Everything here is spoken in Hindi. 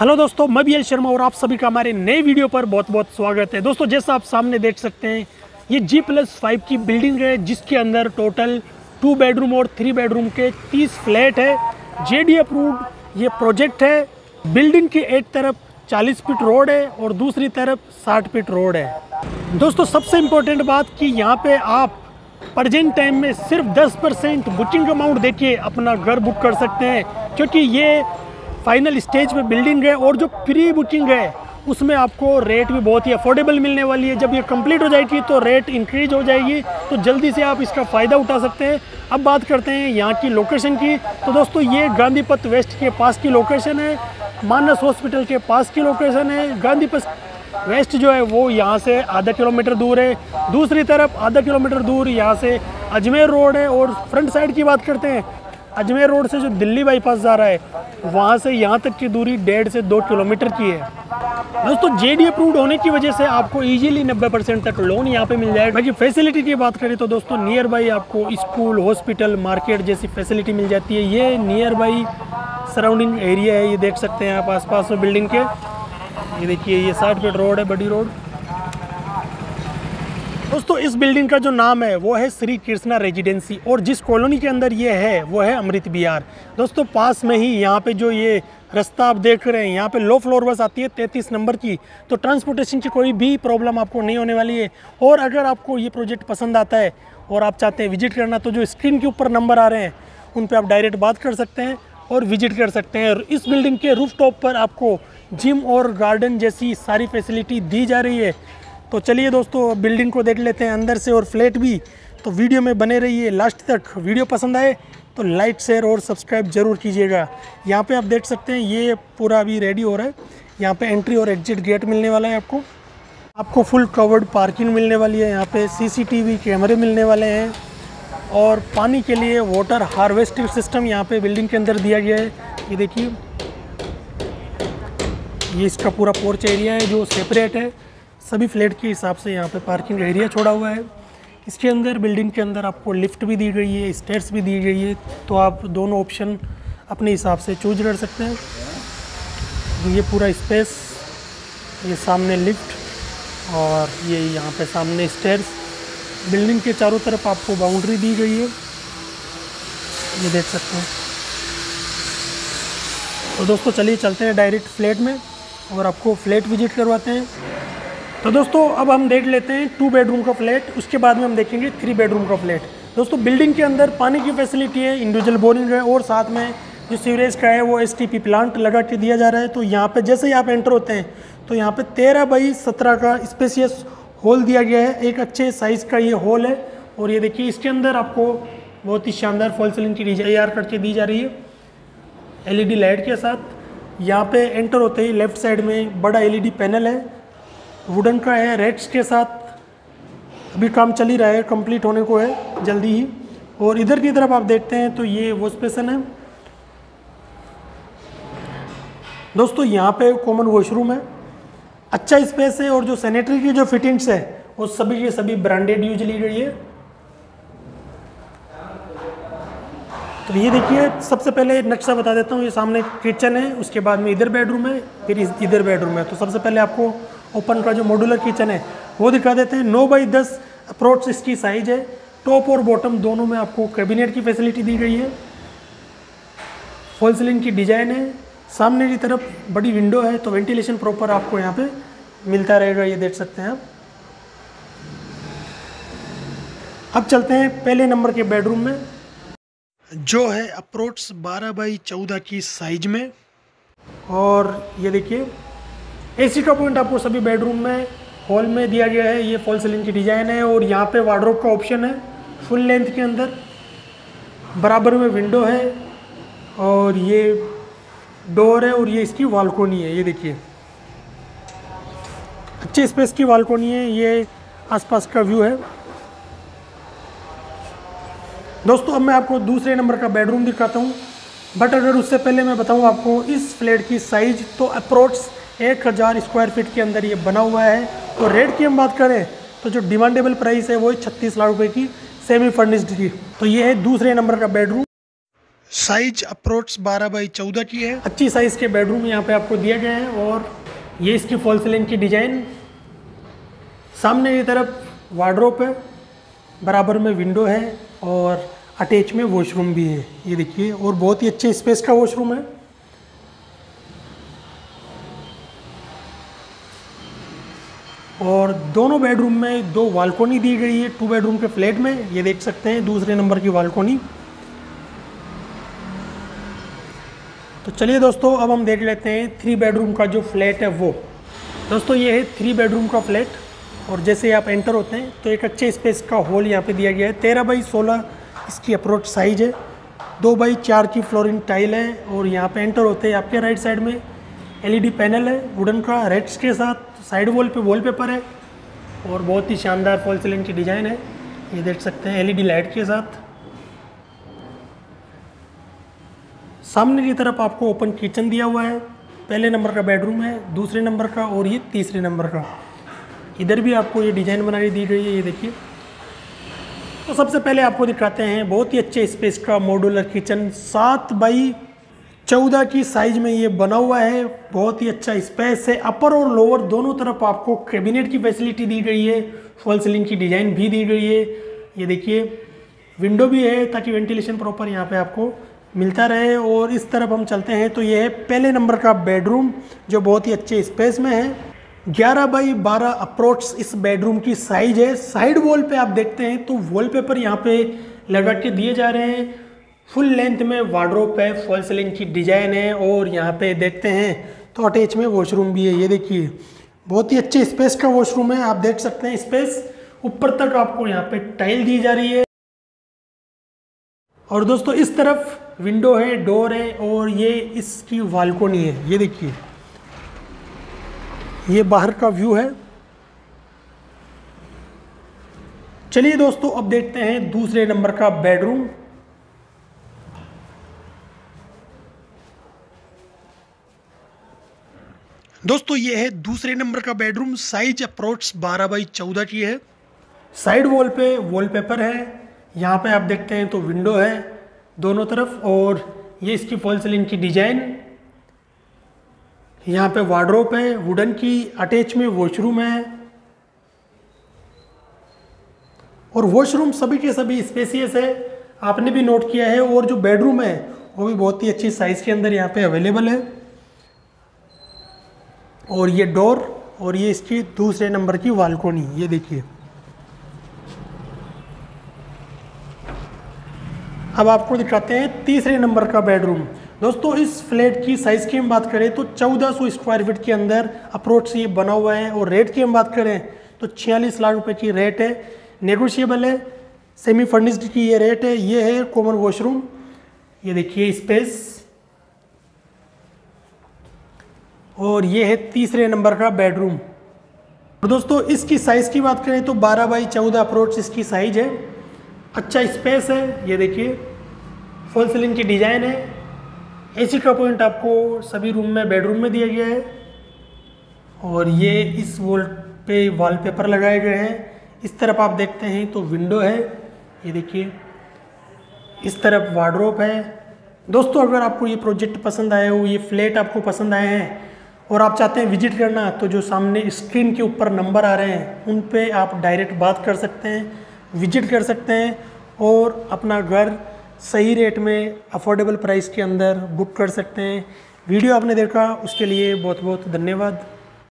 हेलो दोस्तों, मैं बी शर्मा और आप सभी का हमारे नए वीडियो पर बहुत बहुत स्वागत है। दोस्तों, जैसा आप सामने देख सकते हैं, ये जी प्लस फाइव की बिल्डिंग है, जिसके अंदर टोटल टू बेडरूम और थ्री बेडरूम के तीस फ्लैट है। जे डी अप्रूव्ड ये प्रोजेक्ट है। बिल्डिंग की एक तरफ़ 40 फीट रोड है और दूसरी तरफ़ 60 फीट रोड है। दोस्तों, सबसे इम्पोर्टेंट बात कि यहाँ पे आप प्रजेंट टाइम में सिर्फ़ 10 परसेंट बुकिंग अमाउंट देके अपना घर बुक कर सकते हैं, क्योंकि ये फाइनल स्टेज पे बिल्डिंग है और जो प्री बुकिंग है, उसमें आपको रेट भी बहुत ही अफोर्डेबल मिलने वाली है। जब ये कंप्लीट हो जाएगी तो रेट इंक्रीज हो जाएगी। तो जल्दी से आप इसका फ़ायदा उठा सकते हैं। अब बात करते हैं यहाँ की लोकेशन की। तो दोस्तों, ये गांधीपथ वेस्ट के पास की लोकेशन है। मानस हॉस्पिटल के पास की लोकेशन है। गांधीपथ वेस्ट जो है, वो यहाँ से आधा किलोमीटर दूर है। दूसरी तरफ़ आधा किलोमीटर दूर यहाँ से अजमेर रोड है। और फ्रंट साइड की बात करते हैं अजमेर रोड से जो दिल्ली बाईपास जा रहा है, वहाँ से यहाँ तक की दूरी डेढ़ से दो किलोमीटर की है। दोस्तों जे डी अप्रूव्ड होने की वजह से आपको इजीली 90 परसेंट तक लोन यहाँ पे मिल जाएगा। बाकी फैसिलिटी की बात करें तो दोस्तों नियर बाई आपको स्कूल हॉस्पिटल मार्केट जैसी फैसिलिटी मिल जाती है। ये नियर बाई सराउंडिंग एरिया है, ये देख सकते हैं आप आसपास में बिल्डिंग के। ये देखिए, ये साठ फीट रोड है, बड़ी रोड। दोस्तों, इस बिल्डिंग का जो नाम है, वो है श्री कृष्णा रेजिडेंसी और जिस कॉलोनी के अंदर ये है, वो है अमृत बिहार। दोस्तों, पास में ही यहाँ पे जो ये रास्ता आप देख रहे हैं, यहाँ पे लो फ्लोर बस आती है तैंतीस नंबर की तो ट्रांसपोर्टेशन की कोई भी प्रॉब्लम आपको नहीं होने वाली है। और अगर आपको ये प्रोजेक्ट पसंद आता है और आप चाहते हैं विज़िट करना तो जो स्क्रीन के ऊपर नंबर आ रहे हैं, उन पर आप डायरेक्ट बात कर सकते हैं और विज़िट कर सकते हैं। और इस बिल्डिंग के रूफ पर आपको जिम और गार्डन जैसी सारी फैसिलिटी दी जा रही है। तो चलिए दोस्तों बिल्डिंग को देख लेते हैं अंदर से और फ्लैट भी। तो वीडियो में बने रहिए लास्ट तक। वीडियो पसंद आए तो लाइक शेयर और सब्सक्राइब ज़रूर कीजिएगा। यहाँ पे आप देख सकते हैं, ये पूरा अभी रेडी हो रहा है। यहाँ पे एंट्री और एग्जिट गेट मिलने वाला है आपको। आपको फुल कवर्ड पार्किंग मिलने वाली है। यहाँ पे सीसीटीवी कैमरे मिलने वाले हैं। और पानी के लिए वाटर हार्वेस्टिंग सिस्टम यहाँ पे बिल्डिंग के अंदर दिया गया है। ये देखिए, ये इसका पूरा पोर्च एरिया है जो सेपरेट है। सभी फ्लैट के हिसाब से यहाँ पे पार्किंग एरिया छोड़ा हुआ है। इसके अंदर, बिल्डिंग के अंदर आपको लिफ्ट भी दी गई है, स्टेयर्स भी दी गई है तो आप दोनों ऑप्शन अपने हिसाब से चूज़ कर सकते हैं। तो ये पूरा स्पेस, ये सामने लिफ्ट और ये यहाँ पे सामने स्टेयर्स। बिल्डिंग के चारों तरफ़ आपको बाउंड्री दी गई है। ये देख सकते हैं। तो दोस्तों, चलिए चलते हैं डायरेक्ट फ्लैट में। और आपको फ्लैट विज़िट करवाते हैं तो दोस्तों, अब हम देख लेते हैं टू बेडरूम का फ्लैट उसके बाद में हम देखेंगे थ्री बेडरूम का फ्लैट दोस्तों बिल्डिंग के अंदर पानी की फैसिलिटी है इंडिविजुअल बोरिंग है, और साथ में जो सीवरेज का है, वो एसटीपी प्लांट लगा के दिया जा रहा है. तो यहाँ पे जैसे ही आप एंटर होते हैं तो यहाँ पे तेरह बाई सत्रह का स्पेसियस हॉल दिया गया है. एक अच्छे साइज़ का ये हॉल है. और ये देखिए, इसके अंदर आपको बहुत ही शानदार फॉल सीलिंग की डिज़ाइन करके दी जा रही है. एलईडी लाइट के साथ यहाँ पे एंटर होते ही लेफ़्ट साइड में बड़ा एलईडी पैनल है. वुडन का है रेड्स के साथ अभी काम चल ही रहा है कंप्लीट होने को है, जल्दी ही। और इधर की तरफ़ आप देखते हैं तो ये वॉश बेसन है। दोस्तों, यहाँ पे कॉमन वॉशरूम है। अच्छा स्पेस है और जो सैनिटरी की जो फिटिंग्स है, वो सभी के सभी ब्रांडेड यूज़ ली गई है। तो ये देखिए, सबसे पहले नक्शा बता देता हूँ, ये सामने किचन है, उसके बाद में इधर बेडरूम है, फिर इधर बेडरूम है। तो सबसे पहले आपको ओपन का जो मॉड्यूलर किचन है, वो दिखा देते हैं। नौ बाई दस अप्रोच इसकी साइज़ है। टॉप और बॉटम दोनों में आपको कैबिनेट की फैसिलिटी दी गई है। फॉल सीलिंग की डिज़ाइन है। सामने की तरफ़ बड़ी विंडो है तो वेंटिलेशन प्रॉपर आपको यहाँ पे मिलता रहेगा, ये देख सकते हैं आप। अब चलते हैं पहले नंबर के बेडरूम में, जो है अप्रोच 12 बाई 14 की साइज़ में। और ये देखिए एसी का पॉइंट आपको सभी बेडरूम में हॉल में दिया गया है। ये फॉल सीलिंग की डिज़ाइन है और यहाँ पे वार्ड्रोब का ऑप्शन है फुल लेंथ के अंदर। बराबर में विंडो है और ये डोर है और ये इसकी वालकोनी है, ये देखिए। अच्छे स्पेस की वालकोनी है, ये आसपास का व्यू है। दोस्तों, अब मैं आपको दूसरे नंबर का बेडरूम दिखाता हूँ बट अगर उससे पहले मैं बताऊँ आपको, इस फ्लैट की साइज़ तो अप्रोच एक हज़ार स्क्वायर फीट के अंदर ये बना हुआ है। तो रेट की हम बात करें तो जो डिमांडेबल प्राइस है वो छत्तीस लाख रुपए की सेमी फर्निश्ड की तो ये है दूसरे नंबर का बेडरूम साइज़ अप्रोच 12 बाई 14 की है। अच्छी साइज़ के बेडरूम यहाँ पे आपको दिया गया है और ये इसकी फॉल सीलिंग की डिज़ाइन सामने की तरफ़ वार्ड्रोप है बराबर में विंडो है और अटैच में वॉशरूम भी है। ये देखिए और बहुत ही अच्छे स्पेस का वॉशरूम है और दोनों बेडरूम में दो बालकोनी दी गई है टू बेडरूम के फ्लैट में, ये देख सकते हैं, दूसरे नंबर की बालकोनी तो चलिए दोस्तों, अब हम देख लेते हैं थ्री बेडरूम का जो फ्लैट है वो। दोस्तों, ये है थ्री बेडरूम का फ्लैट और जैसे आप एंटर होते हैं तो एक अच्छे स्पेस का हॉल यहाँ पे दिया गया है। तेरह बाई सोलह इसकी अप्रोच साइज़ है। दो बाई चार की फ्लोरिंग टाइल है, और यहाँ पे एंटर होते हैं आपके राइट साइड में। एलईडी पैनल है वुडन का रेड्स के साथ साइड वॉल पे वॉलपेपर है। और बहुत ही शानदार फॉल सीलिंग की डिज़ाइन है। ये देख सकते हैं एलईडी लाइट के साथ। सामने की तरफ़ आपको ओपन किचन दिया हुआ है। पहले नंबर का बेडरूम है, दूसरे नंबर का और ये तीसरे नंबर का। इधर भी आपको ये डिज़ाइन बनाई दी गई है, ये देखिए। तो सबसे पहले आपको दिखाते हैं, बहुत ही अच्छे स्पेस का मॉडुलर किचन सात बाई चौदह की साइज़ में ये बना हुआ है। बहुत ही अच्छा स्पेस है। अपर और लोअर दोनों तरफ़ आपको कैबिनेट की फैसिलिटी दी गई है। फॉल सीलिंग की डिज़ाइन भी दी गई है। ये देखिए विंडो भी है ताकि वेंटिलेशन प्रॉपर यहाँ पे आपको मिलता रहे। और इस तरफ़ हम चलते हैं तो ये है पहले नंबर का बेडरूम जो बहुत ही अच्छे स्पेस में है। 11 बाई 12 अप्रोच इस बेडरूम की साइज़ है। साइड वॉल पे आप देखते हैं तो वॉलपेपर यहाँ पे लगा के दिए जा रहे हैं। फुल लेंथ में वार्ड्रोप है, फॉल सीलिंग की डिज़ाइन है और यहाँ पे देखते हैं तो अटैच में वॉशरूम भी है, ये देखिए। बहुत ही अच्छे स्पेस का वॉशरूम है, आप देख सकते हैं स्पेस। ऊपर तक आपको यहाँ पे टाइल दी जा रही है। और दोस्तों, इस तरफ़ विंडो है, डोर है और ये इसकी बालकोनी है, ये देखिए। ये बाहर का व्यू है। चलिए दोस्तों, अब देखते हैं दूसरे नंबर का बेडरूम। दोस्तों, ये है दूसरे नंबर का बेडरूम साइज़ अप्रोच 12 बाई 14 की है। साइड वॉल पे वॉलपेपर है, यहाँ पे आप देखते हैं तो विंडो है दोनों तरफ़, और ये इसकी फॉल सीलिंग की डिज़ाइन यहाँ पे वार्ड्रोप है वुडन की अटैच में वॉशरूम है। और वॉशरूम सभी के सभी स्पेसियस है, आपने भी नोट किया है, और जो बेडरूम है, वो भी बहुत ही अच्छी साइज़ के अंदर यहाँ पे अवेलेबल है। और ये डोर और ये इसकी दूसरे नंबर की वालकोनी ये देखिए। अब आपको दिखाते हैं तीसरे नंबर का बेडरूम। दोस्तों, इस फ्लैट की साइज़ की हम बात करें तो 1400 स्क्वायर फीट के अंदर अप्रोच से ये बना हुआ है और रेट की हम बात करें तो छियालीस लाख रुपए की रेट है। नेगोशिएबल है, सेमी फर्निश्ड की ये रेट है, ये है कॉमन वॉशरूम ये देखिए स्पेस। और ये है तीसरे नंबर का बेडरूम और दोस्तों, इसकी साइज़ की बात करें तो 12 बाई 14 अप्रोच इसकी साइज़ है। अच्छा स्पेस है, ये देखिए। फुल सीलिंग की डिज़ाइन है। एसी का पॉइंट आपको सभी रूम में बेडरूम में दिया गया है। और ये इस वॉल पे वॉलपेपर लगाए गए हैं। इस तरफ़ आप देखते हैं तो विंडो है। ये देखिए। इस तरफ़ वार्ड्रोप है। दोस्तों, अगर आपको ये प्रोजेक्ट पसंद आया हो, ये फ्लैट आपको पसंद आए हैं और आप चाहते हैं विज़िट करना तो जो सामने स्क्रीन के ऊपर नंबर आ रहे हैं, उन पे आप डायरेक्ट बात कर सकते हैं विज़िट कर सकते हैं और अपना घर सही रेट में अफोर्डेबल प्राइस के अंदर बुक कर सकते हैं। वीडियो आपने देखा, उसके लिए बहुत बहुत धन्यवाद।